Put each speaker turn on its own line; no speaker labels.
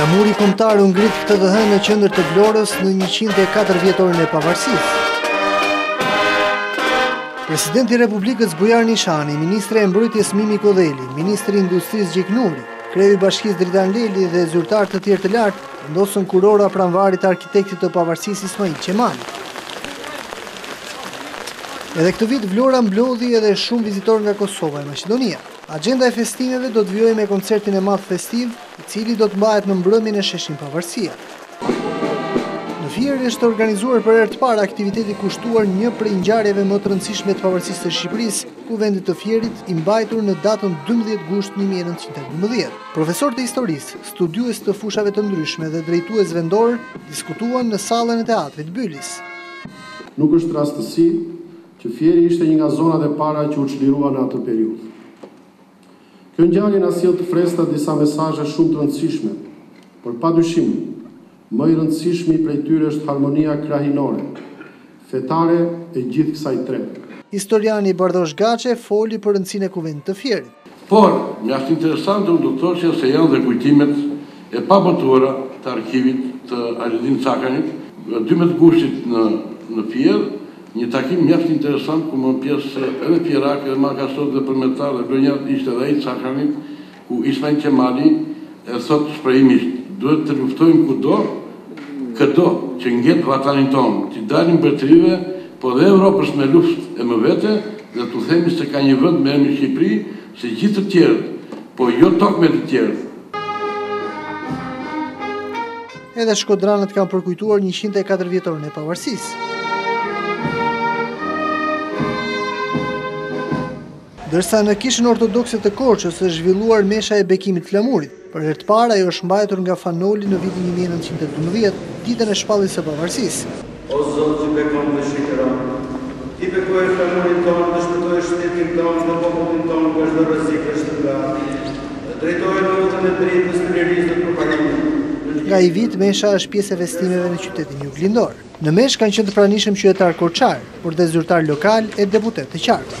Flamuri kombëtar u ngrit këtë të hënë në qendër të Vlorës në 104 vjetorin e pavarësisë. Presidenti i Republikës Bujar Nishani, ministrja e Mbrojtjes Mimi Kodheli, ministri i Industrisë Gjiknuri, kreu i Bashkisë Dritan Leli dhe zyrtarë të tjerë të lartë, vendosën kurora pranë varrit të arkitektit të pavarësisë Ismail Qemali. Edhe këtë vit Vlora mblodhi edhe shumë vizitorë nga Kosova e Maqedonia. Axhenda e festimeve do të vijojë me koncertin e madh festiv, i cili do të mbahet në mbrëmje në Sheshin Pavarësia. Në Fier është organizuar për herë të parë aktiviteti kushtuar një prej ngjarjeve më të rëndësishme të pavarësisë së Shqipërisë, Kuvendit të Fierit, i mbajtur në datën dymbëdhjetë gusht një mijë e nëntëqind e dymbëdhjetë. Profesorë të historisë, studiues të fushave të ndryshme dhe drejtues vendorë diskutuan në sallën e Teatrit Bylis.
Nuk është rastësi që Fieri ishte një nga zonat e para që u çlirua në atë periudhë. Kjo ngjarje na sjell të freskëta disa mesazhe shumë të rëndësishme, por padyshim, më i rëndësishmi prej tyre është harmonia krahinore, fetare e gjithë kësaj treve.
Historiani Bardhosh Gaçe foli për rëndësinë e Kuvendit të Fierit.
Por, mjaft interesante u duktoqja se janë dhe kujtimet e pabotuara të arkivit të Hajredin Cakranit, dymbëdhjetë gushtit në në Fier, një takim mjaft interesant ku morën pjesë edhe fierakë edhe mallakastriotë dhe përmetarë dhe vlonjatë ishte edhe ai Cakrani ku Ismail Qemali e thotë shprehimisht, duhet të luftojmë kudo, Këdo që nget vatanin tonë t'i dalim mbretërive po dhe Evropës me luftë e më vete dhe t'u themi se ka një vënd me emrin Shqipëri si gjithë të tjerët po jo tok me të tjerët.
Edhe shkodranët kanë përkujtuar njëqind e katër vjetorin e pavarësisë. Ndërsa në Kishën Ortodokse të Korçës është zhvilluar mesha e bekimit të flamurit. Për herë të parë ajo është mbajtur nga Fan Noli në vitin një mijë e nëntëqind e dymbëdhjetë, ditën e shpalljes së pavarësisë.
O Zot që bekon dhe shenjtëron, Ti bekoje flamurin tonë dhe shpëtoje shtetin tonë dhe popullin tonë nga çdo rrezik dhe çdo garë, dhe drejtoje në rrugën e drejtësisë, të lirisë dhe të përparimit, në
Nga ai vit, Mesha është pjesë e festimeve në qytetin juglindor. Në Meshë kanë qenë të pranishëm qytetarë korçarë, por dhe zyrtarë lokalë e deputetë të
qarkut.